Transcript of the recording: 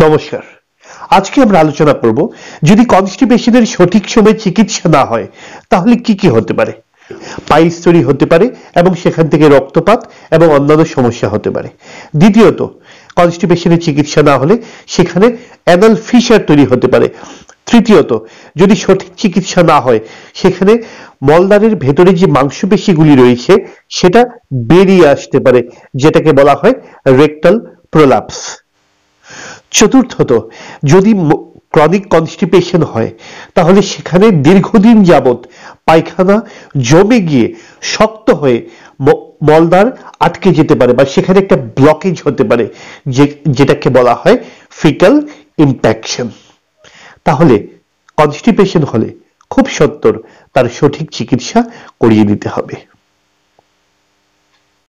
নমস্কার। আজকে আমরা আলোচনা করব, যদি কনস্টিপেশনের সঠিক সময়ে চিকিৎসা না হয়, তাহলে কি কি হতে পারে? পাইলস তৈরি হতে পারে এবং সেখান থেকে রক্তপাত এবং অন্যান্য সমস্যা হতে পারে। দ্বিতীয়ত কনস্টিপেশনের চিকিৎসা না হলে সেখানে অ্যানাল ফিশার তৈরি হতে পারে। তৃতীয়ত, যদি সঠিক চিকিৎসা না হয়, সেখানে মলদ্বারের ভেতরে যে মাংসপেশিগুলি রয়েছে, সেটা বেরিয়ে আসতে পারে, যেটাকে বলা হয় রেকটাল প্রোলাপস। চতুর্থত যদি ক্রনিক কনস্টিপেশন হয়, তাহলে সেখানে দীর্ঘদিন যাবৎ পায়খানা জমে গিয়ে শক্ত হয়ে মলদার আটকে যেতে পারে বা সেখানে একটা ব্লকেজ হতে পারে, যে, যেটাকে বলা হয় ফিকাল ইম্প্যাকশন তাহলে কনস্টিপেশন হলে খুব সত্তর তার সঠিক চিকিৎসা করিয়ে নিতে হবে।